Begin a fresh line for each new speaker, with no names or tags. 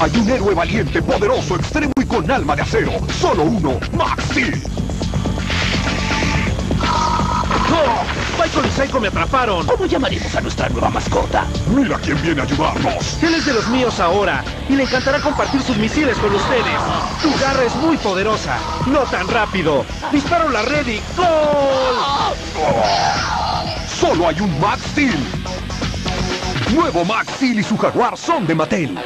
Hay un héroe valiente, poderoso, extremo y con alma de acero. Solo uno, Max Steel.
¡Oh! Michael y Psycho me atraparon.
¿Cómo llamaremos a nuestra nueva mascota?
Mira quién viene a ayudarnos.
Él es de los míos ahora y le encantará compartir sus misiles con ustedes. Tu garra es muy poderosa, no tan rápido. Disparo la red y ¡Gol!
Solo hay un Max Steel. Nuevo Max Steel y su jaguar son de Mattel.